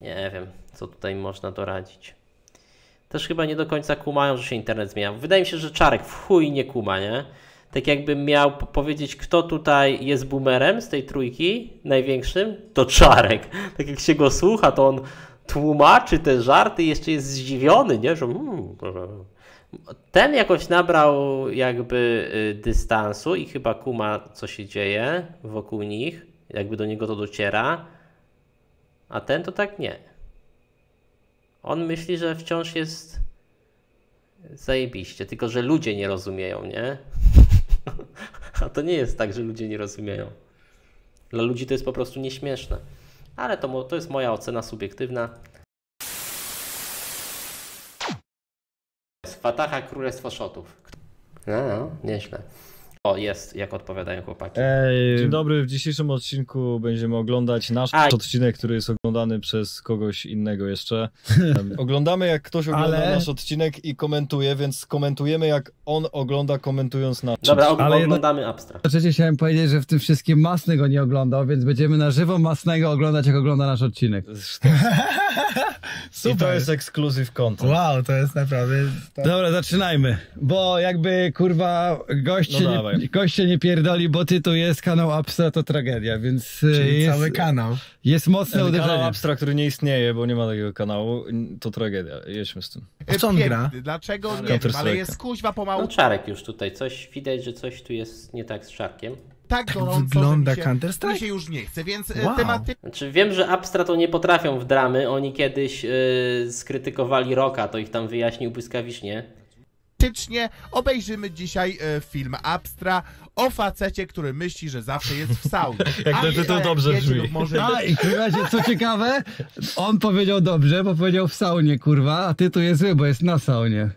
Nie wiem, co tutaj można doradzić. Też chyba nie do końca kumają, że się internet zmienia. Wydaje mi się, że Czarek w chuj nie kuma, nie? Tak jakbym miał po- powiedzieć, kto tutaj jest boomerem z tej trójki, największym, to Czarek. Tak jak się go słucha, to on tłumaczy te żarty i jeszcze jest zdziwiony, nie? Że mm, ten jakoś nabrał jakby y, dystansu i chyba kuma, co się dzieje wokół nich, jakby do niego to dociera, a ten to tak nie. On myśli, że wciąż jest zajebiście, tylko że ludzie nie rozumieją, nie? A to nie jest tak, że ludzie nie rozumieją. Dla ludzi to jest po prostu nieśmieszne. Ale to, to jest moja ocena subiektywna. Fataha Królestwo Szotów. No, no, nieźle. O, jest, jak odpowiadają chłopaki. Ej, Dzień dobry, w dzisiejszym odcinku będziemy oglądać nasz A. odcinek, który jest oglądany przez kogoś innego jeszcze. Oglądamy jak ktoś ogląda Ale- nasz odcinek i komentuje, więc komentujemy jak on ogląda komentując nasz. Dobra, og- Ale jedno- oglądamy Abstra. Trzecie chciałem powiedzieć, że w tym wszystkim Masny go nie oglądał, więc będziemy na żywo Masnego oglądać, jak ogląda nasz odcinek. I to jest exclusive content. Wow, to jest naprawdę. To... Dobra, zaczynajmy. Bo jakby kurwa gość, No nie, gość się nie pierdoli, bo tytuł jest kanał Abstra to tragedia, więc y, Czyli jest, cały kanał. jest mocne kanał uderzenie. Abstra, który nie istnieje, bo nie ma takiego kanału, to tragedia. Jedźmy z tym. W co on gra? Dlaczego? Nie wiem, ale jest kuźwa pomału No Czarek już tutaj, coś widać, że coś tu jest nie tak z Czarkiem. tak gorąco, wygląda że mi się, mi się już nie chce, więc Wow. wow. tematycznie Znaczy wiem, że Abstra to nie potrafią w dramy. Oni kiedyś yy, skrytykowali Roka, to ich tam wyjaśnił błyskawicznie. Obejrzymy dzisiaj e, film Abstra o facecie, który myśli, że zawsze jest w saunie. Jak A ten tytuł dobrze brzmi. lub Może A i kurwa, co ciekawe, on powiedział dobrze, bo powiedział w saunie, kurwa, a tytuł jest zły, bo jest na saunie.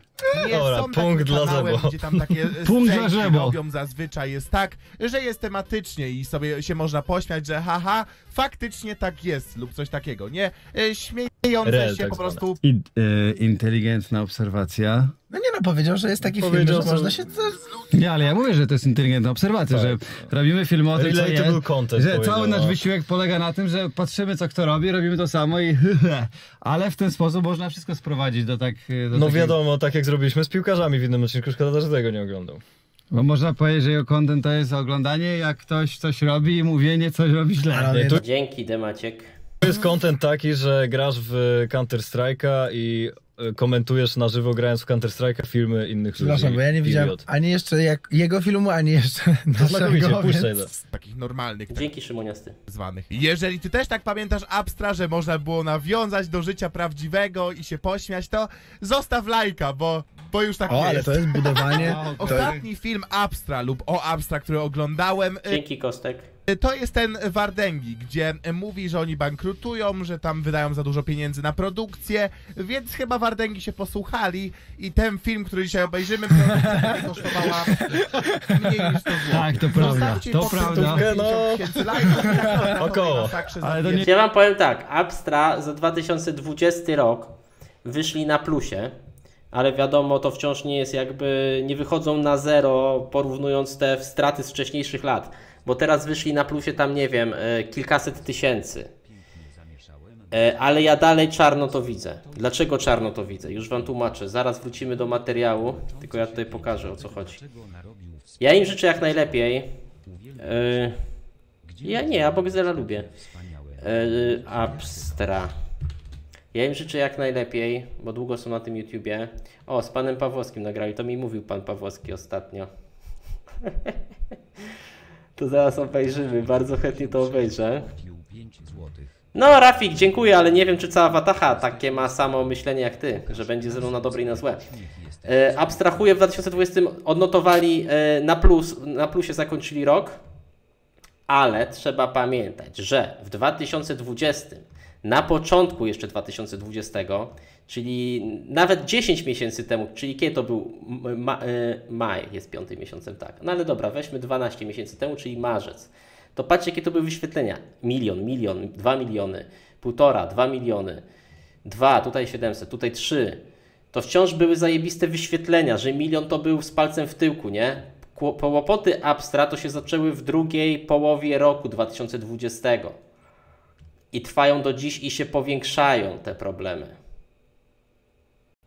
nie Dobra, są punkt dla Zebo. gdzie tam takie e, Punkt dla Zebo. robią zazwyczaj jest tak, że jest tematycznie i sobie się można pośmiać, że haha, faktycznie tak jest lub coś takiego, nie? E, Rel, się tak po prostu I, y, inteligentna obserwacja. No nie no, powiedział, że jest taki Powiedział, film, że można się... Nie, ale ja mówię, że to jest inteligentna obserwacja, Tak. że robimy film o tym, co Relatable jest, content że cały nasz no. wysiłek polega na tym, że patrzymy, co kto robi, robimy to samo i ale w ten sposób można wszystko sprowadzić do tak... Do No takiego- wiadomo, tak jak zrobiliśmy z piłkarzami w innym odcinku, szkoda, że tego nie oglądał. Bo można powiedzieć, że jego content to jest oglądanie, jak ktoś coś robi i mówienie, coś robi źle. Ale Dzięki, Demaciek. To jest content taki, że grasz w Counter Strike'a i e, komentujesz na żywo grając w Counter Strike'a filmy innych ludzi. Przepraszam, bo ja nie widziałem Idiot. ani jeszcze jak jego filmu, ani jeszcze znakomicie, naszego, więc... takich normalnych, tak Dzięki, Szymoniasty. zwanych. Jeżeli ty też tak pamiętasz Abstra, że można było nawiązać do życia prawdziwego i się pośmiać, to zostaw lajka, bo, bo już tak O, nie ale jest. to jest budowanie... Ostatni film Abstra lub o Abstra, który oglądałem, y, Dzięki, Kostek. to jest ten Wardęgi, gdzie y, mówi, że oni bankrutują, że tam wydają za dużo pieniędzy na produkcję, więc chyba Wardęgi się posłuchali i ten film, który dzisiaj obejrzymy, produkcja kosztowała mniej niż to złoto. Tak, to prawda, Zostawcie to po prawda. 50 No. tysięcy lajków, na Około. masakrze Ale to zabijecie. Ja wam powiem tak, Abstra za 2020 rok wyszli na plusie, ale wiadomo, to wciąż nie jest jakby, nie wychodzą na zero, porównując te straty z wcześniejszych lat, bo teraz wyszli na plusie tam, nie wiem, e, kilkaset tysięcy. E, Ale ja dalej czarno to widzę. Dlaczego czarno to widzę? Już wam tłumaczę. Zaraz wrócimy do materiału, tylko ja tutaj pokażę o co chodzi. Ja im życzę jak najlepiej. E, Ja nie, ja Bogzela lubię. Abstra. Ja im życzę jak najlepiej, bo długo są na tym YouTubie. O, z panem Pawłowskim nagrali, to mi mówił pan Pawłowski ostatnio. to zaraz obejrzymy, bardzo chętnie to obejrzę. No, Rafik, dziękuję, ale nie wiem, czy cała Wataha takie ma samo myślenie jak ty, że będzie ze mną na dobre i na złe. E, abstrahuję w 2020 odnotowali e, na plus, na plusie zakończyli rok, ale trzeba pamiętać, że w 2020, na początku jeszcze 2020, czyli nawet 10 miesięcy temu, czyli kiedy to był ma, e, maj, jest piątym miesiącem, tak. No ale dobra, weźmy 12 miesięcy temu, czyli marzec. To patrzcie, jakie to były wyświetlenia. Milion, milion, dwa miliony, półtora, dwa miliony, dwa, tutaj 700, tutaj trzy. To wciąż były zajebiste wyświetlenia, że milion to był z palcem w tyłku, nie? Kło- Kłopoty Abstra to się zaczęły w drugiej połowie roku 2020. I trwają do dziś i się powiększają te problemy.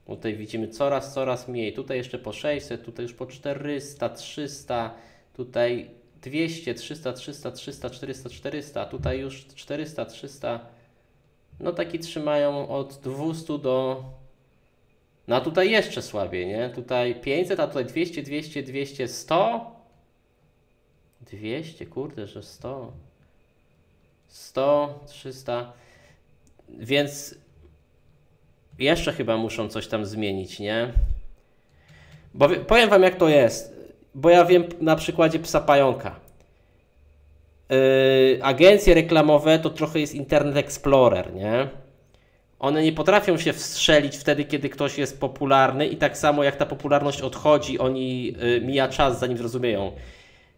Tutaj widzimy coraz, coraz mniej. Tutaj jeszcze po 600, tutaj już po 400, 300, tutaj 200, 300, 300, 300, 400, 400, tutaj już 400, 300. No taki trzymają od 200 do... No a tutaj jeszcze słabiej, nie? Tutaj 500, a tutaj 200, 200, 200, 100. 200, kurde, że 100. 100, 300. Więc jeszcze chyba muszą coś tam zmienić, nie? Bo wie- powiem wam jak to jest, bo ja wiem na przykładzie psa pająka. Yy, agencje reklamowe to trochę jest Internet Explorer, nie? One nie potrafią się wstrzelić wtedy, kiedy ktoś jest popularny i tak samo jak ta popularność odchodzi, oni yy, mija czas zanim zrozumieją.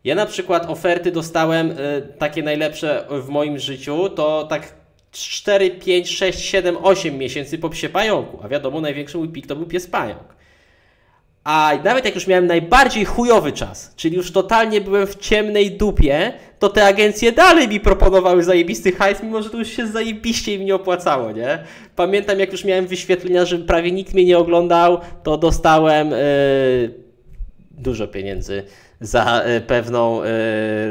Ja na przykład oferty dostałem y, takie najlepsze w moim życiu, to tak 4, 5, 6, 7, 8 miesięcy po psie pająku. A wiadomo, największy mój pik to był pies pająk. A nawet jak już miałem najbardziej chujowy czas, czyli już totalnie byłem w ciemnej dupie, to te agencje dalej mi proponowały zajebisty hajs, mimo że to już się zajebiście im nie opłacało, nie? Pamiętam jak już miałem wyświetlenia, że prawie nikt mnie nie oglądał, to dostałem yy, dużo pieniędzy za y, pewną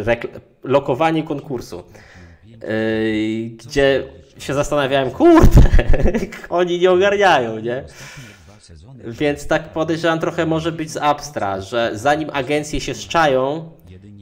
rekl- lokowanie konkursu, y, gdzie się zastanawiałem, kurde, oni nie ogarniają, nie? Więc tak podejrzewam trochę może być z Abstra, że zanim agencje się szczają,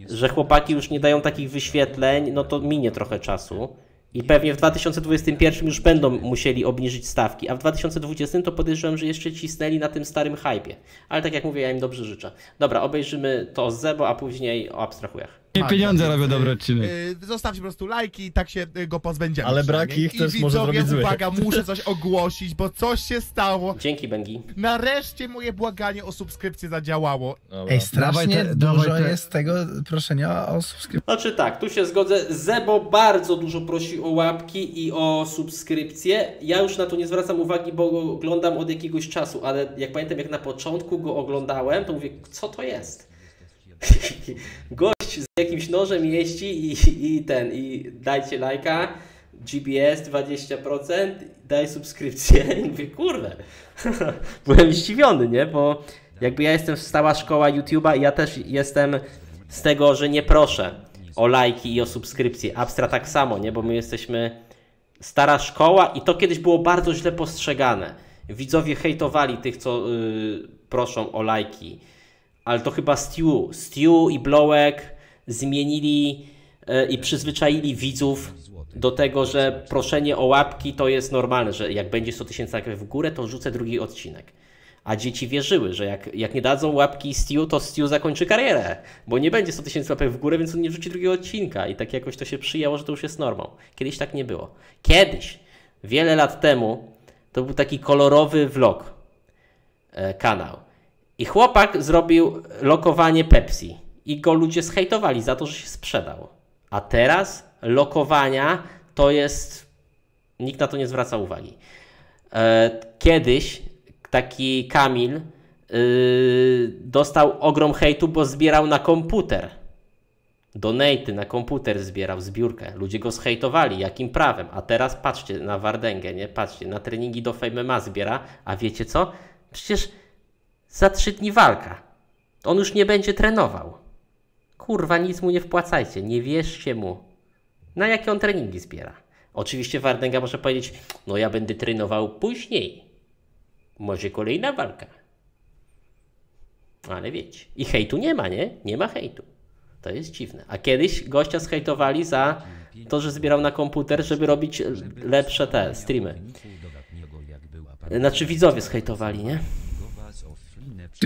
że chłopaki już nie dają takich wyświetleń, no to minie trochę czasu. I pewnie w 2021 już będą musieli obniżyć stawki, a w 2020 to podejrzewam, że jeszcze cisnęli na tym starym hypie. Ale tak jak mówię, ja im dobrze życzę. Dobra, obejrzymy to z Zebo, a później o abstrahujach. Nie pieniądze robią dobry odcinek. Yy, zostawcie po prostu lajki i tak się y, go pozbędziemy. Ale brak ich I też może widzowie, zrobić zły uwaga, muszę coś ogłosić, bo coś się stało. Dzięki, Bengi. Nareszcie moje błaganie o subskrypcję zadziałało. Dobra. Ej, strasznie te- dużo te- jest tego proszenia o subskrypcję. Znaczy tak, tu się zgodzę. Zebo bardzo dużo prosi o łapki i o subskrypcje. Ja już na to nie zwracam uwagi, bo go oglądam od jakiegoś czasu, ale jak pamiętam, jak na początku go oglądałem, to mówię, co to jest? Gość z jakimś nożem jeździ i, i ten, i dajcie lajka, GBS 20%, daj subskrypcję. I mówię, kurde, byłem zdziwiony, nie? Bo jakby ja jestem stała szkoła YouTube'a i ja też jestem z tego, że nie proszę o lajki i o subskrypcje. Abstra tak samo, nie? Bo my jesteśmy stara szkoła i to kiedyś było bardzo źle postrzegane. Widzowie hejtowali tych, co y, proszą o lajki. Ale to chyba Stew. Stew i Blowek zmienili y, i przyzwyczaili widzów do tego, że proszenie o łapki to jest normalne, że jak będzie 100 tysięcy w górę, to rzucę drugi odcinek. A dzieci wierzyły, że jak, jak nie dadzą łapki Stew, to Stew zakończy karierę, bo nie będzie 100 tysięcy łapek w górę, więc on nie wrzuci drugiego odcinka. I tak jakoś to się przyjęło, że to już jest normą. Kiedyś tak nie było. Kiedyś, wiele lat temu, to był taki kolorowy vlog, e, kanał. I chłopak zrobił lokowanie Pepsi. I go ludzie zhejtowali za to, że się sprzedał. A teraz lokowania to jest. Nikt na to nie zwraca uwagi. E, Kiedyś taki Kamil yy, dostał ogrom hejtu, bo zbierał na komputer. Donaty na komputer zbierał, zbiórkę. Ludzie go zhejtowali, jakim prawem. A teraz patrzcie na Wardęgę, nie? Patrzcie, na treningi do Fame MMA zbiera. A wiecie co? Przecież za trzy dni walka. On już nie będzie trenował. Kurwa, nic mu nie wpłacajcie, nie wierzcie mu. Na jakie on treningi zbiera? Oczywiście Wardęga może powiedzieć, no ja będę trenował później. Może kolejna walka. Ale wiecie. I hejtu nie ma, nie? Nie ma hejtu. To jest dziwne. A kiedyś gościa zhejtowali za to, że zbierał na komputer, żeby robić lepsze te streamy. Znaczy widzowie zhejtowali, nie?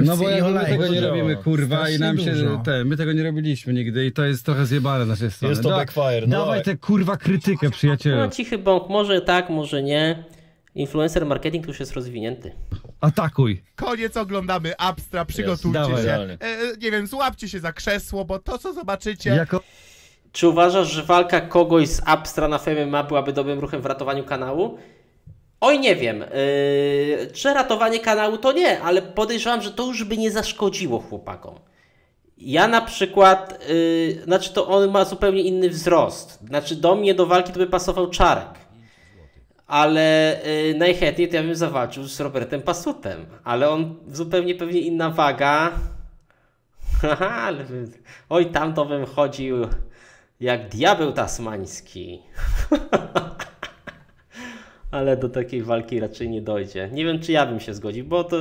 No bo ja, my tego nie robimy, kurwa, i nam się, dużo. te, my tego nie robiliśmy nigdy i to jest trochę zjebane z naszej strony. Jest to Da- backfire, no. Dawaj tę kurwa krytykę, przyjacielu. No cichy bąk, może tak, może nie. Influencer marketing już jest rozwinięty. Atakuj. Koniec, oglądamy Abstra, przygotujcie dawaj. się. Idealnie. E, nie wiem, złapcie się za krzesło, bo to co zobaczycie... Jako... Czy uważasz, że walka kogoś z Abstra na MMA byłaby dobrym ruchem w ratowaniu kanału? Oj, nie wiem. Yy, czy ratowanie kanału to nie, ale podejrzewam, że to już by nie zaszkodziło chłopakom. Ja na przykład, yy, znaczy to on ma zupełnie inny wzrost. Znaczy do mnie do walki to by pasował Czarek. Ale yy, najchętniej to ja bym zawalczył z Robertem Pasutem. Ale on zupełnie pewnie inna waga. Haha, ale oj tam to bym chodził jak diabeł tasmański. ale do takiej walki raczej nie dojdzie. Nie wiem, czy ja bym się zgodził, bo to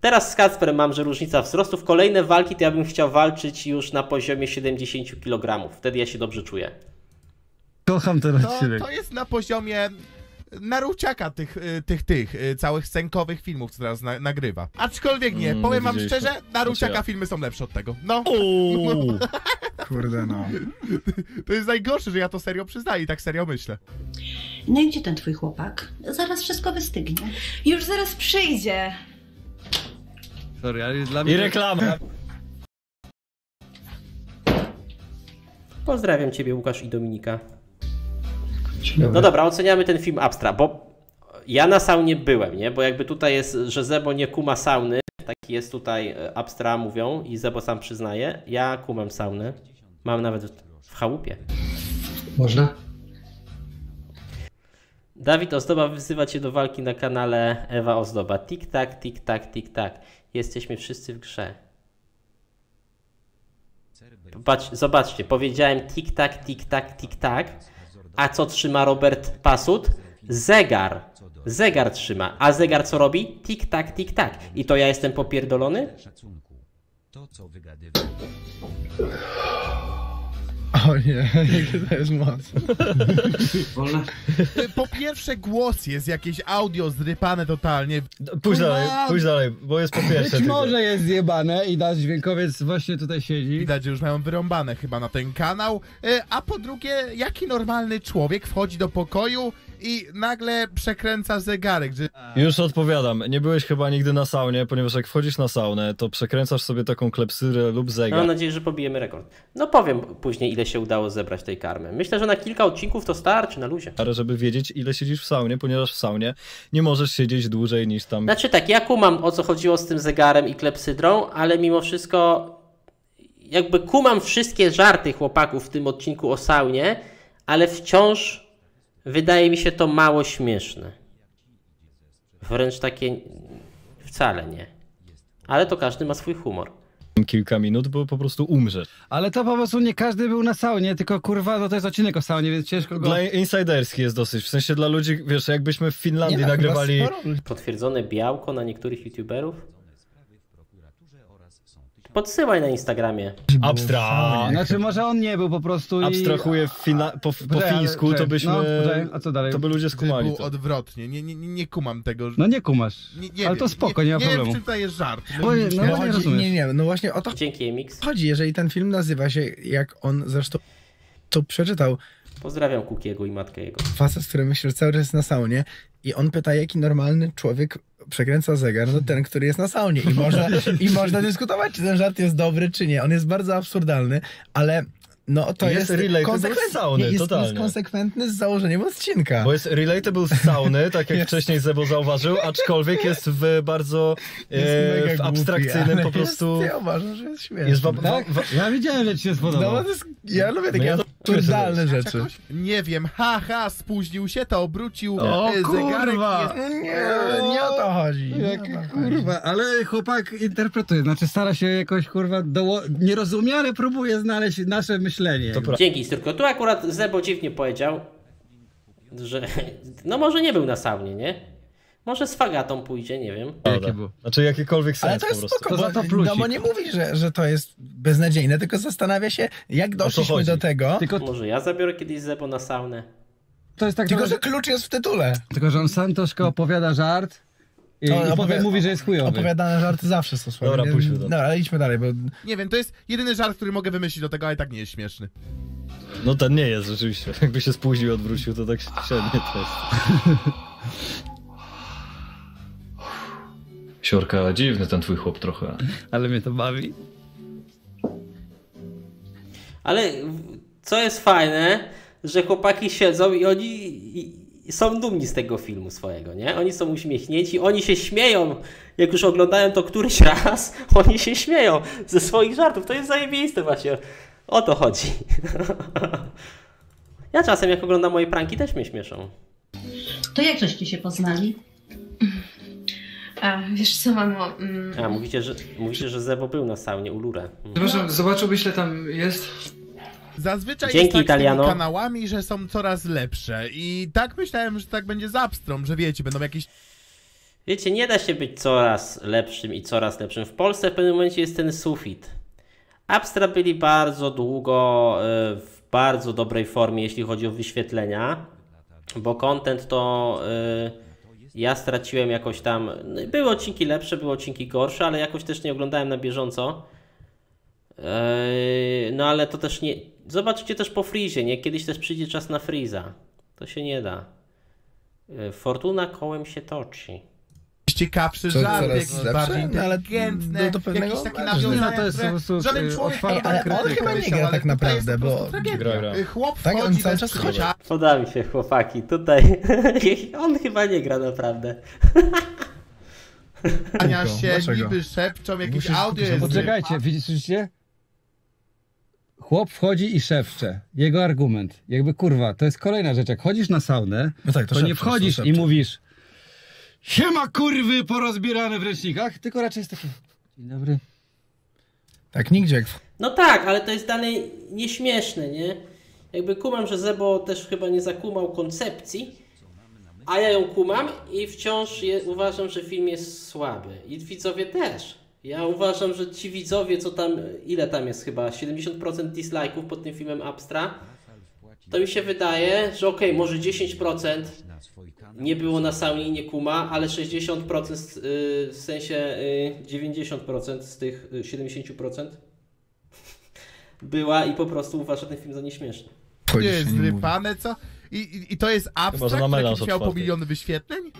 teraz z Kacperem mam, że różnica wzrostu. W kolejne walki to ja bym chciał walczyć już na poziomie 70 kg. Wtedy ja się dobrze czuję. Kocham ten To, odcinek. to jest na poziomie Naruciaka tych, y, tych, tych y, całych scenkowych filmów, co teraz na, nagrywa. Aczkolwiek nie, Mm, powiem wam szczerze, Naruciaka Znaczy filmy są lepsze od tego. No, Uuu. Kurde no. to jest najgorsze, że ja to serio przyznaję i tak serio myślę. No i gdzie ten twój chłopak? Zaraz wszystko wystygnie. Już zaraz przyjdzie. Sorry, ale dla I mnie... reklama. Pozdrawiam Ciebie, Łukasz i Dominika. No dobra, oceniamy ten film Abstra, bo ja na saunie byłem, nie? Bo jakby tutaj jest, że Zebo nie kuma sauny, taki jest tutaj e, Abstra mówią i Zebo sam przyznaje. Ja kumam saunę. Mam nawet w- chałupie. Można? Dawid Ozdoba wzywa Cię do walki na kanale Ewa Ozdoba. Tik tak, tik tak, tik tak. Jesteśmy wszyscy w grze. Popatrz, zobaczcie, powiedziałem tik tak, tik tak, tik tak. A co trzyma Robert Pasut? Zegar. Zegar trzyma. A zegar co robi? Tik tak, tik tak. I to ja jestem popierdolony? To, co wygadywał. O nie, to jest moc. Wolna? Y, Po pierwsze, głos jest jakieś audio zrypane totalnie. Pójdź dalej, pójdź dalej, bo jest po pierwsze. Być może jest zjebane i nasz dźwiękowiec właśnie tutaj siedzi. Widać, że już mają wyrąbane chyba na ten kanał. Y, A po drugie, jaki normalny człowiek wchodzi do pokoju i nagle przekręca zegarek, że Już odpowiadam. Nie byłeś chyba nigdy na saunie, ponieważ jak wchodzisz na saunę, to przekręcasz sobie taką klepsyrę lub zegar. Mam nadzieję, że pobijemy rekord. No powiem później, ile się udało zebrać tej karmy. Myślę, że na kilka odcinków to starczy na luzie. Ale żeby wiedzieć, ile siedzisz w saunie, ponieważ w saunie nie możesz siedzieć dłużej niż tam. Znaczy tak, ja kumam o co chodziło z tym zegarem i klepsydrą, ale mimo wszystko jakby kumam wszystkie żarty chłopaków w tym odcinku o saunie, ale wciąż wydaje mi się to mało śmieszne. Wręcz takie wcale nie. Ale to każdy ma swój humor. kilka minut, bo po prostu umrzesz. Ale to po prostu nie każdy był na saunie, tylko kurwa, no to jest odcinek o saunie, więc ciężko go... Dla insiderski jest dosyć. W sensie dla ludzi, wiesz, jakbyśmy w Finlandii Nie, no, nagrywali. Potwierdzone białko na niektórych youtuberów. Podsyłaj na Instagramie. Abstra. Znaczy może on nie był po prostu i... Abstrahuję po, po ale- fińsku, to byśmy. no, a co dalej? To by ludzie że skumali. był To. odwrotnie. Nie, nie, nie, nie kumam tego. No nie kumasz. Nie, nie ale wiem. to spoko, nie, ma nie problemu. wiem, czy to jest żart. Bo nie- no, No, nie chodzi, rozumiesz. nie, nie, no właśnie o to Dzięki Emix. chodzi, jeżeli ten film nazywa się, jak on zresztą to przeczytał, Pozdrawiam Kukiego i matkę jego. facet, który myśli, że cały czas jest na saunie i on pyta, jaki normalny człowiek przekręca zegar, no ten, który jest na saunie i można, i można dyskutować, czy ten żart jest dobry, czy nie. On jest bardzo absurdalny, ale no to Jest jest, relatable z konsekwentny, sauny, jest, totalnie. jest konsekwentny z założeniem odcinka. Bo jest relatable z sauny, tak jak wcześniej Zebo zauważył, aczkolwiek jest w bardzo Jest e, mega w głupi, abstrakcyjnym ale po prostu. Jest, ja uważam, że jest śmieszny. Jest Tak? Ja wiedziałem, że ci się No, spodobało. to jest, ja lubię No takie ja to- absurdalne rzeczy. Nie wiem, haha, spóźnił się, to obrócił O, e, zegarek. kurwa! No nie, nie o to chodzi. Nie o Jak, to chodzi. kurwa, ale chłopak interpretuje, znaczy stara się jakoś kurwa, doło... nie rozumie, ale próbuje znaleźć nasze myślenie. To pra- Dzięki, Styrko. Tu akurat Zebo dziwnie powiedział, że no może nie był na saunie, nie? Może z fagatą pójdzie, nie wiem. Jakie było? Znaczy jakikolwiek Ale sens to po jest prostu. spoko, To za bo, to plusik. no bo nie mówi, że, że to jest beznadziejne, tylko zastanawia się, jak doszliśmy do tego, Tylko, Może ja zabiorę kiedyś Zebo na saunę. to jest tak tylko że klucz jest w tytule. tylko, że on sam troszkę opowiada żart i, To i opowi- potem mówi, że jest chujowy. Opowiadane żarty zawsze są słabe. Dobra, Nie- pójdźmy do- Dobra, ale idźmy dalej, bo Nie wiem, to jest jedyny żart, który mogę wymyślić do tego, ale i tak nie jest śmieszny. No ten nie jest rzeczywiście. Jakby się spóźnił, odwrócił, to tak średnie to jest. Siorka, dziwny ten twój chłop trochę. Ale mnie to bawi. Ale co jest fajne, że chłopaki siedzą i oni są dumni z tego filmu swojego, nie? Oni są uśmiechnięci, oni się śmieją, jak już oglądają to któryś raz, oni się śmieją ze swoich żartów. To jest zajebiste właśnie. O to chodzi. Ja czasem jak oglądam moje pranki też mnie śmieszą. To jak żeście się poznali? A, wiesz co, mamo? Mm, A, mówicie, że, mówicie, że Zebo był na saunie u Lurę. Mm. Przepraszam, zobaczyłbyś ile tam jest? Zazwyczaj Dzięki, jest tak Italiano. z tymi kanałami, że są coraz lepsze. I tak myślałem, że tak będzie z Upstrom, że wiecie, będą jakieś Wiecie, nie da się być coraz lepszym i coraz lepszym. W Polsce w pewnym momencie jest ten sufit. Abstra byli bardzo długo e, w bardzo dobrej formie, jeśli chodzi o wyświetlenia, bo content to e, ja straciłem jakoś tam. no, Były odcinki lepsze, były odcinki gorsze, ale jakoś też nie oglądałem na bieżąco. E, No ale to też nie. Zobaczcie też po Freezie, nie? Kiedyś też przyjdzie czas na Freeza. To się nie da. E, Fortuna kołem się toczy. Ciekawszy Co, żart, coraz jakiś lepsze? bardziej No, ale inteligentny, do- do pewnego jakiś taki momentu. nawiązania, No, to jest które po prostu, żaden y, człowiek otwarta Ej, ale on krytyka chyba nie gra tak naprawdę, bo-. Gra, gra. Chłop Tak, on wchodzi cały bez czas chodzi. Poda mi się chłopaki, tutaj on chyba nie gra naprawdę. Ania Tylko, się dlaczego? niby szepczą, jakieś Musisz audio skupić się, jest... Poczekajcie, widzicie, słyszycie? Chłop wchodzi i szepcze. Jego argument. Jakby kurwa, to jest kolejna rzecz. Jak chodzisz na saunę, No tak, to to, nie szepczesz, wchodzisz to i szepczesz. mówisz Siema kurwy porozbierane w ręcznikach, tylko raczej jest takie Dzień dobry. Tak, nigdzie jak No tak, ale to jest dalej nieśmieszne, nie? Jakby kumam, że Zebo też chyba nie zakumał koncepcji, a ja ją kumam i wciąż je, uważam, że film jest słaby. I widzowie też. Ja uważam, że ci widzowie, co tam, ile tam jest chyba, 70% dislike'ów pod tym filmem Abstra, to mi się wydaje, że okej, może 10% na swój kanał. nie było na saunie i nie kuma, ale 60% z- y, w sensie y, 90% z tych y, 70% była i po prostu uważa ten film za nieśmieszny. Jest nie mówisz. zrypane, co? I, i, I to jest abstrakt, na który miał po miliony wyświetleń?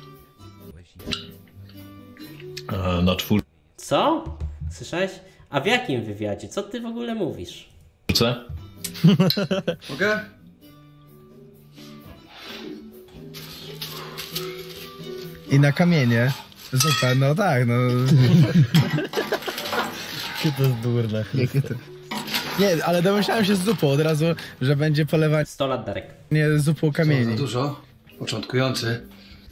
Na czwórce. Co? Słyszałeś? A w jakim wywiadzie? Co ty w ogóle mówisz? Mogę? I na kamienie. Zupa, no tak, no. To jest durne. Jakie to... Nie, ale domyślałem się z zupą od razu, że będzie polewanie 100 lat Darek. zupą Co, za kamieni. dużo? Początkujący.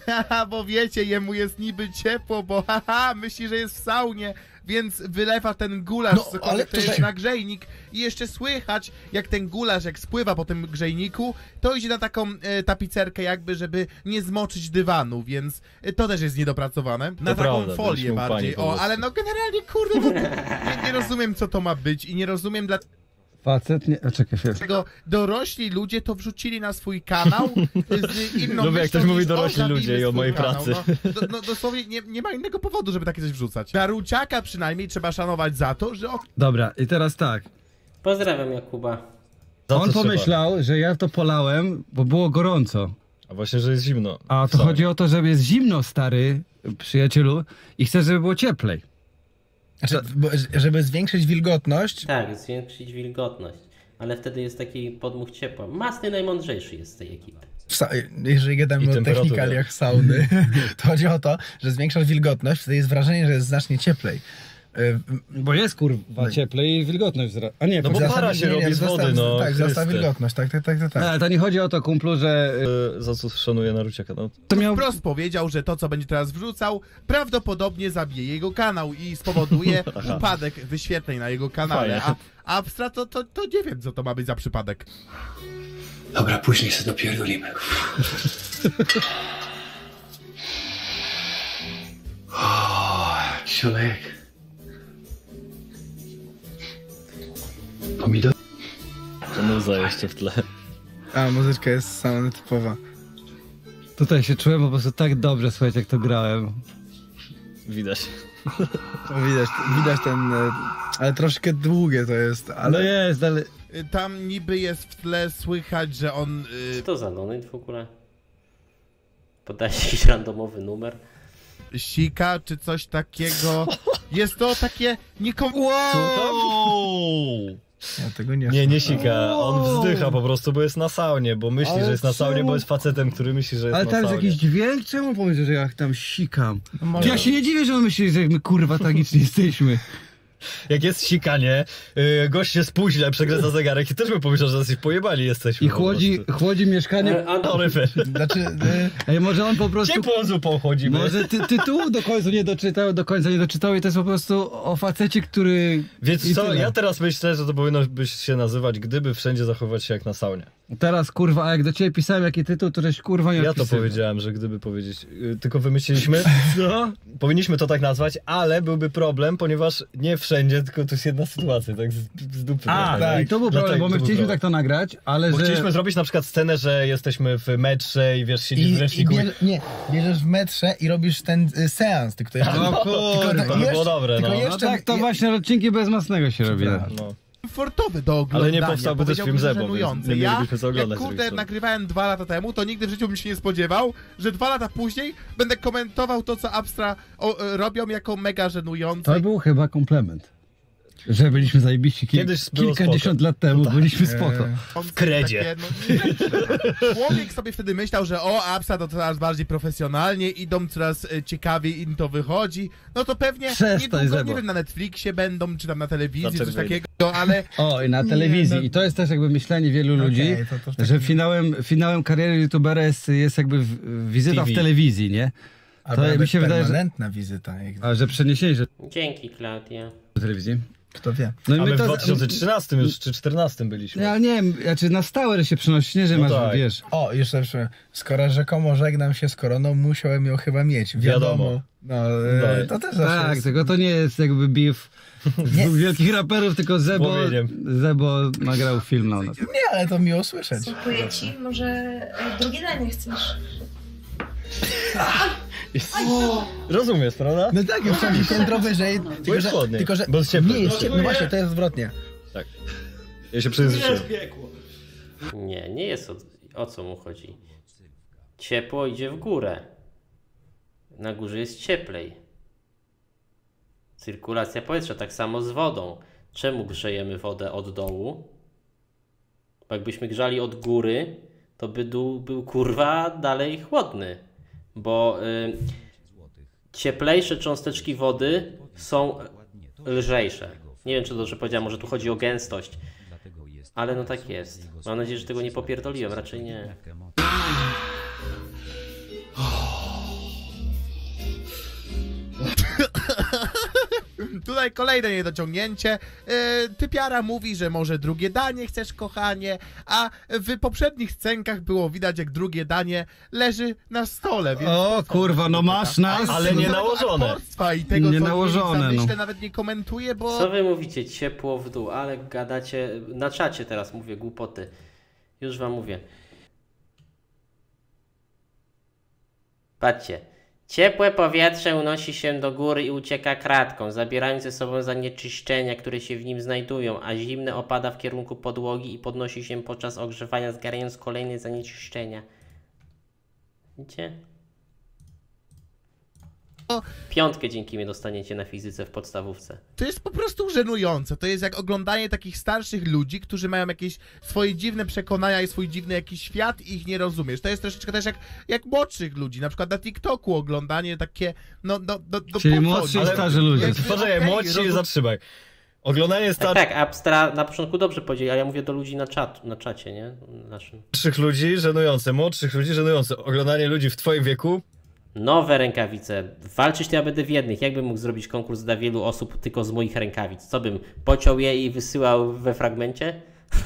Haha, bo wiecie, jemu jest niby ciepło, bo haha, myśli, że jest w saunie, więc wylewa ten gulasz, No, ale to jest na grzejnik. I jeszcze słychać, jak ten gulasz, jak spływa po tym grzejniku, to idzie na taką e, tapicerkę jakby, żeby nie zmoczyć dywanu, więc e, to też jest niedopracowane. Na To taką prawda, folię bardziej, o, ale no generalnie, kurde, nie, nie rozumiem, co to ma być i nie rozumiem, dlaczego Facet nie... Czekaj. Dlaczego dorośli ludzie to wrzucili na swój kanał z inną Lubię, jak ktoś mówi dorośli ludzie i o mojej kanał. pracy. No, do, no dosłownie nie, nie ma innego powodu, żeby takie coś wrzucać. Naruciaka przynajmniej trzeba szanować za to, że o, Dobra, i teraz tak. Pozdrawiam Jakuba. Za On co trzeba? pomyślał, że ja to polałem, bo było gorąco. A właśnie, że jest zimno. A to Co? chodzi o to, że jest zimno, stary przyjacielu, i chcę, żeby było cieplej. Znaczy, żeby zwiększyć wilgotność, Tak, zwiększyć wilgotność. Ale wtedy jest taki podmuch ciepła. Masny najmądrzejszy jest z tej ekipy. sa- jeżeli gadamy o technikaliach sauny, to chodzi o to, że zwiększasz wilgotność, wtedy jest wrażenie, że jest znacznie cieplej. Bo jest kurwa cieplej i wilgotność wzrasta. A nie, No bo para się robi z wody, no, Tak, wzrasta wilgotność, tak, tak, tak, tak. tak. Ale to nie chodzi o to, kumplu, że Y, Za co szanuję Naruciaka? No, to miał... wprost powiedział, że to, co będzie teraz wrzucał, prawdopodobnie zabije jego kanał i spowoduje upadek wyświetleń na jego kanale. A Fajnie. Abstra to, to, to nie wiem, co to ma być za przypadek. Dobra, później sobie dopierdolimy. O, jakiś Pomidor? to muza jeszcze w tle. A, muzyczka jest sauny typowa. Tutaj się czułem po prostu tak dobrze, słuchajcie, jak to grałem. Widać. No, Widać, widać ten, e, ale troszkę długie to jest, Ale ale jest, ale... Y, Tam niby jest w tle słychać, że on... y, Co to za donate w ogóle? Podaje jakiś randomowy numer. sika, czy coś takiego. Jest to takie niekom... Wow! Ja tego nie Nie, nie sika. On wzdycha po prostu, bo jest na saunie, bo myśli, Ale że jest na saunie, czemu? bo jest facetem, który myśli, że jest Ale na tam jest jakiś dźwięk? Czemu powiedział, że ja tam sikam? No może- Ja się nie dziwię, że on myśli, że my kurwa tragiczni jesteśmy. Jak jest sikanie, yy, gość się spóźnia, przekręca zegarek i też by pomyślał, że jesteś pojebali jesteśmy. I chłodzi, chłodzi mieszkanie. E, Anton, Oliver. Znaczy, y, Ej, może on po prostu... Ciepłą zupą chodzimy. Może ty, tytułu do końca nie doczytał, do końca nie doczytał i to jest po prostu o facecie, który... Więc co, tyle. ja teraz myślę, że to powinno być się nazywać, gdyby wszędzie zachować się jak na saunie. Teraz kurwa, a jak do ciebie pisałem jaki tytuł, to żeś kurwa nie Ja to odpisywał. powiedziałem, że gdyby powiedzieć, yy, tylko wymyśliliśmy, Co? powinniśmy to tak nazwać, ale byłby problem, ponieważ nie wszędzie, tylko to jest jedna sytuacja, tak z, z dupy. A, tak. i to był Dlatego problem, bo my to był chcieliśmy problem. tak to nagrać, ale Bo że... chcieliśmy zrobić na przykład scenę, że jesteśmy w metrze i wiesz, siedzisz i, w i nie, bierzesz w metrze i robisz ten y, seans, tylko jeszcze... No kurwa. To by było dobre, tylko no. No jeszcze, tak, to właśnie odcinki bez masnego się robi. no. Komfortowy do oglądania. Ale nie powstałby też film Zebo, nie ja, mielibyśmy co oglądać drugiej kurde nagrywałem dwa lata temu, to nigdy w życiu bym się nie spodziewał, że dwa lata później będę komentował to, co Abstra o, e, robią jako mega żenujące. To był chyba komplement. Że byliśmy zajebiści kil... Kiedyś kilkadziesiąt lat temu, byliśmy spoko. w kredzie. no, człowiek sobie wtedy myślał, że o, Abstra to coraz bardziej profesjonalnie, idą coraz e, ciekawiej im to wychodzi. No to pewnie Przestań, niedługo, Zebo. nie wiem, na Netflixie będą, czy tam na telewizji, coś takiego, ale O, i na Nie, telewizji. no- I to jest też jakby myślenie wielu ludzi, Okej, to- to w takim- że finałem, finałem kariery youtubera jest, jest jakby wizyta TV. w telewizji, nie? Albo To mi się wydaje, że... wizyta. A, że przeniesienie że dzięki Klaudia. do telewizji. Kto wie. No i A my w to- 2013 już, czy 2014 byliśmy. Ale nie wiem, znaczy na stałe się przenosi, nie, że No masz, tak. wiesz... O, jeszcze lepsze. Skoro rzekomo żegnam się z koroną, musiałem ją chyba mieć. Wiadomo. Wiadomo. No, e, to też Tak, jest... tylko to nie jest jakby beef Nie. wielkich raperów, tylko Zebo. Zebo nagrał film na nas. Nie, ale to miło słyszeć. Dziękuję ci. Może drugie danie chcesz? Rozumiesz, prawda? No tak, już tam piętro wyżej. Tylko, jest że, chłodniej, tylko, że bo jest ciepłe. nie jest ciepło. No właśnie, to jest odwrotnie. Tak. Ja się przyjrzałem. Nie, nie jest o, o co mu chodzi. Ciepło idzie w górę. Na górze jest cieplej. Cyrkulacja powietrza, tak samo z wodą. Czemu grzejemy wodę od dołu? Bo jakbyśmy grzali od góry, to by dół był kurwa dalej chłodny. Bo y, cieplejsze cząsteczki wody są lżejsze. Nie wiem, czy dobrze powiedziałem, może tu chodzi o gęstość. Ale no tak jest. Mam nadzieję, że tego nie popierdoliłem, raczej nie. Tutaj kolejne niedociągnięcie. E, typiara mówi, że może drugie danie chcesz, kochanie, a w poprzednich scenkach było widać, jak drugie danie leży na stole. Więc O kurwa, no masz nas! Ale nie nałożone. I tego, Nie nałożone, myślę, no. nawet nie komentuję, bo... Co wy mówicie? Ciepło w dół, ale gadacie. Na czacie teraz mówię głupoty. Już wam mówię. Patrzcie. Ciepłe powietrze unosi się do góry i ucieka kratką, zabierając ze sobą zanieczyszczenia, które się w nim znajdują, a zimne opada w kierunku podłogi i podnosi się podczas ogrzewania, zgarniając kolejne zanieczyszczenia. Widzicie? Piątkę dzięki mnie dostaniecie na fizyce w podstawówce. To jest po prostu żenujące. To jest jak oglądanie takich starszych ludzi, którzy mają jakieś swoje dziwne przekonania i swój dziwny jakiś świat i ich nie rozumiesz. To jest troszeczkę też jak, jak młodszych ludzi, na przykład na TikToku oglądanie takie, no, no, no, no Czyli młodsi i starzy ludzie. Poczekaj, okej, młodsi, rozum- zatrzymaj. Oglądanie Tak, starszych tak, Abstra na początku dobrze powiedzieli, ale ja mówię do ludzi na, czat, na czacie, nie? Naszym. ludzi żenujące, młodszych ludzi żenujące. Oglądanie ludzi w twoim wieku Nowe rękawice. Walczyć to ja będę w jednych. Jakbym mógł zrobić konkurs dla wielu osób tylko z moich rękawic? Co bym pociął je i wysyłał we fragmencie?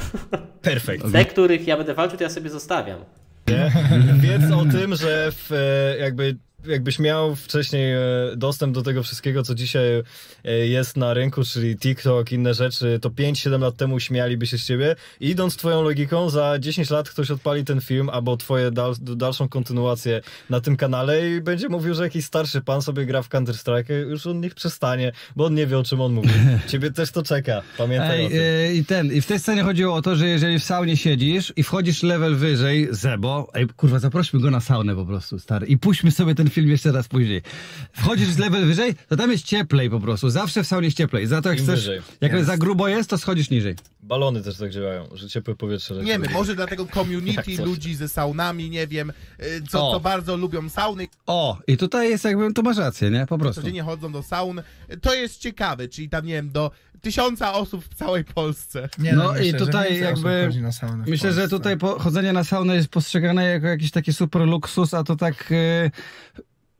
perfekt. Te, których ja będę walczył, to ja sobie zostawiam. Nie? Wiedz o tym, że w, e, jakby, jakbyś miał wcześniej e, dostęp do tego wszystkiego, co dzisiaj e, jest na rynku, czyli TikTok, inne rzeczy, to 5-7 lat temu śmialiby się z ciebie. I idąc twoją logiką, za 10 lat ktoś odpali ten film albo twoje dal, dalszą kontynuację na tym kanale i będzie mówił, że jakiś starszy pan sobie gra w Counter-Strike, już on niech przestanie, bo on nie wie o czym on mówi. Ciebie też to czeka, pamiętaj o tym. Ej, e, i ten, i w tej scenie chodziło o to, że jeżeli w saunie siedzisz i wchodzisz level wyżej, Zebo, ej, kurwa, zaprośmy go na saunę po prostu, stary, i puśćmy sobie ten ten film jeszcze raz później. Wchodzisz z level wyżej, to tam jest cieplej po prostu. Zawsze w saunie jest cieplej. Za to jak Im chcesz, wyżej. jak Jest. za grubo jest, to schodzisz niżej. Balony też tak działają, że ciepłe powietrze leci. Nie wiem, może dlatego community coś. ludzi ze saunami, nie wiem, y, co, O. co bardzo lubią sauny, O, i tutaj jest jakby, tu masz rację, nie? Po prostu. codziennie chodzą do saun. To jest ciekawe, czyli tam, nie wiem, do tysiąca osób w całej Polsce. Nie, No i myślę, że tutaj jakby- Myślę, że tutaj po, chodzenie na saunę jest postrzegane jako jakiś taki super luksus, a to tak... e,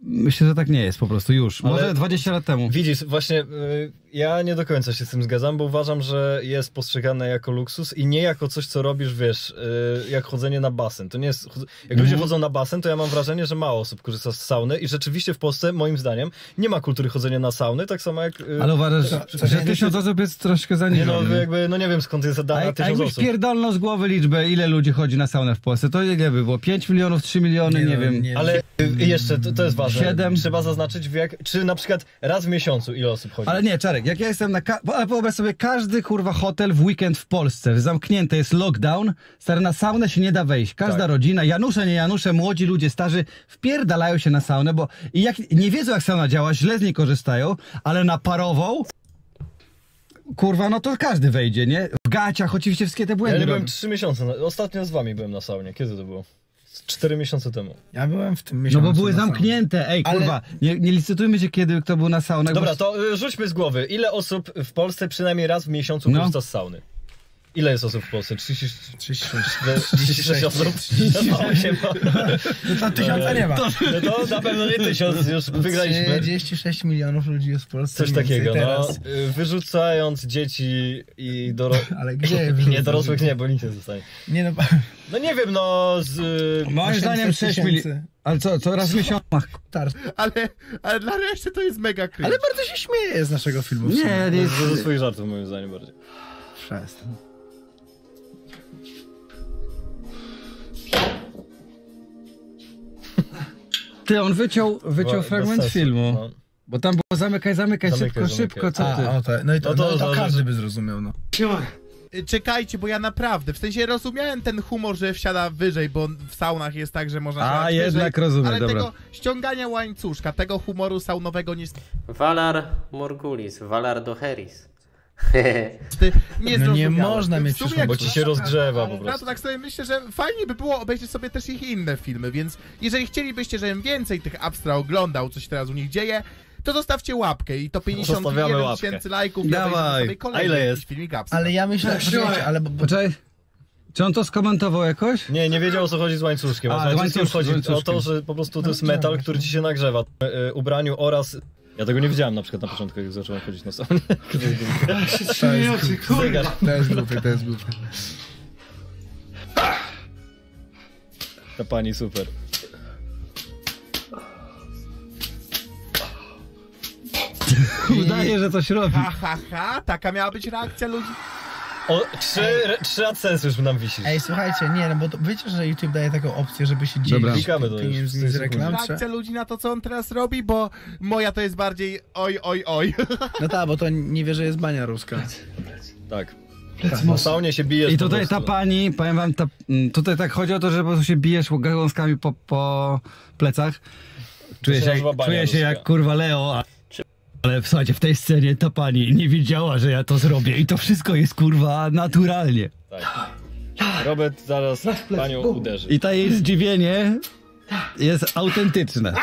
myślę, że tak nie jest po prostu już. Ale- Może 20 lat temu. Widzisz, właśnie y, ja nie do końca się z tym zgadzam, bo uważam, że jest postrzegane jako luksus i nie jako coś, co robisz, wiesz, y, jak chodzenie na basen. To nie jest. Jak ludzie chodzą na basen, to ja mam wrażenie, że mało osób korzysta z sauny i rzeczywiście w Polsce, moim zdaniem, nie ma kultury chodzenia na sauny, tak samo jak. y, Ale uważasz, że nie- tysiąc osób jest troszkę nie no, jakby, no nie wiem skąd jest A, dana a tysiąc jakbyś osób. pierdolnął z głowy liczbę, ile ludzi chodzi na saunę w Polsce, to ile by było? 5 milionów, 3 miliony, nie, no, wiem. Ale y, jeszcze, to, to jest ważne. Siedem. Trzeba zaznaczyć, w jak, czy na przykład raz w miesiącu ile osób chodzi. Ale nie, Czarek, jak ja jestem na... Ka- wyobraź sobie, każdy kurwa hotel w weekend w Polsce, zamknięty jest lockdown, stary, na saunę się nie da wejść. Każda Tak. rodzina, Janusze, nie Janusze, młodzi ludzie, starzy, wpierdalają się na saunę, bo i jak nie wiedzą jak sauna działa, źle z niej korzystają, ale na parową... Kurwa, no to każdy wejdzie, nie? W gaciach oczywiście wszystkie te Ja błędy nie byłem robią. trzy miesiące. na- Ostatnio z wami byłem na saunie. Kiedy to było? Cztery miesiące temu. Ja byłem w tym No miesiącu bo były zamknięte, ej Ale- kurwa, nie, nie licytujmy się kiedy kto był na saunach. Dobra, bo... to y, rzućmy z głowy. Ile osób w Polsce przynajmniej raz w miesiącu No. korzysta z sauny? Ile jest osób w Polsce? 30, 36. 36 osób? No to osiem. No to tysiąca nie ma. No to na pewno nie tysiąc, już wygraliśmy. 36 milionów ludzi jest w Polsce. Coś takiego, no. Wyrzucając dzieci i dorosłych. Ale gdzie? Nie, dorosłych nie, bo nic nie zostanie. Nie no, No nie wiem, no z... Moim 800 zdaniem 6 milionów. Ale co, co raz w miesiącu? tar. Ale, ale dla reszty to jest mega cringe. Ale bardzo się śmieje z naszego filmu. Nie, nie ze swoich żartów moim zdaniem bardziej. Przestań. Ty, on wyciął, wyciął Bez fragment sensu, filmu. no. Bo tam było zamykaj, zamykaj, Zamykaj, szybko, zamykaj. szybko, co ty? A, o to, no i to, No to- no, to to- każdy by zrozumiał, no. Y, Czekajcie, bo ja naprawdę, w sensie rozumiałem ten humor, że wsiada wyżej, bo w saunach jest tak, że można A, siadać jednak wyżej, rozumiem, ale dobra. tego ściągania łańcuszka, tego humoru saunowego niestety Valar Morgulis, Valar Doheris. Nie No nie można mieć jak Bo ci się rozgrzewa po Ja to prostu. tak sobie myślę, że fajnie by było obejrzeć sobie też ich inne filmy, więc jeżeli chcielibyście, żebym więcej tych Abstra oglądał, co się teraz u nich dzieje, to zostawcie łapkę i to Zostawiamy 51 łapkę. tysięcy lajków i Dawaj. sobie A kolejny ile jest? filmik Abstra. Ale ja myślę, poczekajcie, ale bo, bo, Poczekaj. Czy on to skomentował jakoś? Nie, nie wiedział o co chodzi z łańcuszkiem. A, z łańcuszkiem łańcusz- chodzi o łańcuszkiem. to, że po prostu to jest metal, który ci się nagrzewa. w e, ubraniu oraz... Ja tego nie wiedziałem na przykład na początku, jak zacząłem chodzić na saunę. Zegar. to jest głupie, to jest głupie. Ta pani super. Udaje, że coś robi. Ha, ha, ha, taka miała być reakcja ludzi. O, trzy, re, trzy AdSense już nam wisi. Ej, słuchajcie, nie, no bo to, wiecie, że YouTube daje taką opcję, żeby się Dobra. dzielić Klikamy to już, pieniędzmi z reklam? Reakcja ludzi na to, co on teraz robi, bo moja to jest bardziej oj, oj, oj. No tak, bo to nie wie, że jest bania ruska. Tak. Na saunie się bijesz I tutaj ta pani, powiem wam, ta, mm, tutaj tak chodzi o to, że po prostu się bijesz gałązkami po, po plecach. Czuję się się, jak, czuję się jak kurwa Leo, a... ale słuchajcie, w tej scenie ta pani nie wiedziała, że ja to zrobię i to wszystko jest kurwa naturalnie. Tak. Robert zaraz panią uderzy. I ta jej zdziwienie jest autentyczne.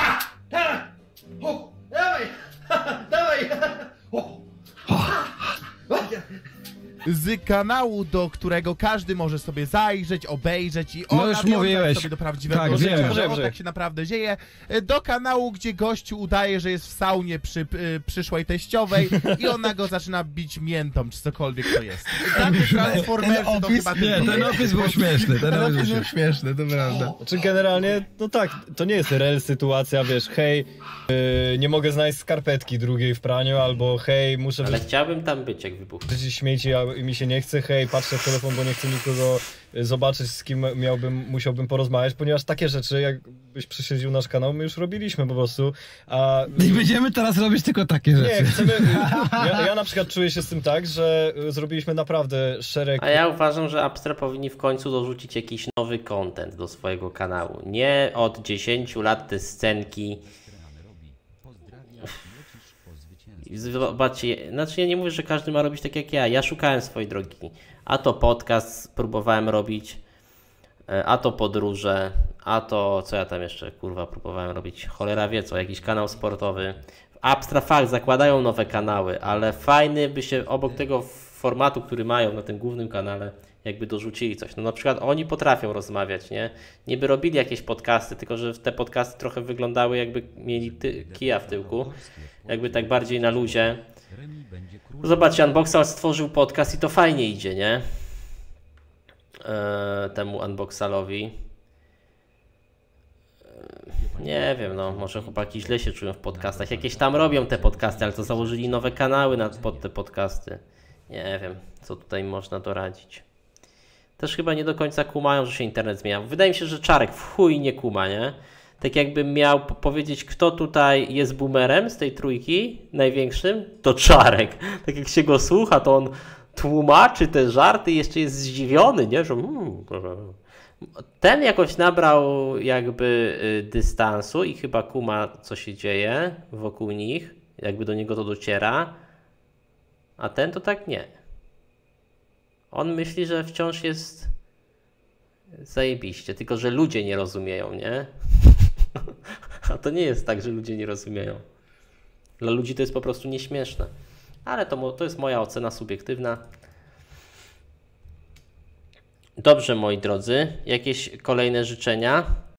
Z kanału, do którego każdy może sobie zajrzeć, obejrzeć i No już mówiłeś. sobie do prawdziwego Tak, życia, wiem. że o, tak się naprawdę dzieje, do kanału, gdzie gościu udaje, że jest w saunie przy y, przyszłej teściowej i ona go zaczyna bić miętą, czy cokolwiek to jest. Takie transformersy ten to opis- chyba Nie, ten jest. opis był śmieszny. Ten To opis był jest śmieszny. śmieszne, to prawda. Znaczy generalnie, no tak, to nie jest rel sytuacja, wiesz, hej, yy, nie mogę znaleźć skarpetki drugiej w praniu, albo hej, muszę Ale chciałbym tam być, jak wybuchnie. śmieci, a mi się nie chce, hej, patrzę w telefon, bo nie chcę nikogo y, zobaczyć, z kim miałbym, musiałbym porozmawiać, ponieważ takie rzeczy, jak byś prześledził nasz kanał, my już robiliśmy po prostu, a... I będziemy teraz robić tylko takie Nie, rzeczy. chcemy... Ja, ja na przykład czuję się z tym tak, że y, zrobiliśmy naprawdę szereg... A ja uważam, że Abstra powinni w końcu dorzucić jakiś nowy content do swojego kanału. Nie od 10 lat te scenki. Zobaczcie, znaczy ja nie mówię, że każdy ma robić tak jak ja. Ja szukałem swojej drogi. A to podcast próbowałem robić, e, a to podróże, a to co ja tam jeszcze kurwa próbowałem robić. Cholera wie co, jakiś kanał sportowy. Fakt, zakładają nowe kanały, ale fajny by się obok tego formatu, który mają na tym głównym kanale, jakby dorzucili coś. No na przykład oni potrafią rozmawiać, nie? Nie by robili jakieś podcasty, tylko że te podcasty trochę wyglądały jakby mieli ty kija w tyłku, jakby tak bardziej na luzie. Zobaczcie, Unboxal stworzył podcast i to fajnie idzie, nie? Eee, temu Unboxalowi. Eee, Nie wiem, no może chłopaki źle się czują w podcastach. Jakieś tam robią te podcasty, ale to założyli nowe kanały na, pod te podcasty. Nie wiem, co tutaj można doradzić. Też chyba nie do końca kumają, że się internet zmienia. Wydaje mi się, że Czarek w chuj nie kuma, nie? Tak jakbym miał po- powiedzieć, kto tutaj jest boomerem z tej trójki największym, to Czarek. Tak jak się go słucha, to on tłumaczy te żarty i jeszcze jest zdziwiony, nie? Że mm, ten jakoś nabrał jakby y, dystansu i chyba kuma, co się dzieje wokół nich, jakby do niego to dociera, a ten to tak nie. On myśli, że wciąż jest zajebiście, tylko że ludzie nie rozumieją, nie? A to nie jest tak, że ludzie nie rozumieją. Dla ludzi to jest po prostu nieśmieszne. Ale to, to jest moja ocena subiektywna. Dobrze, moi drodzy. Jakieś kolejne życzenia?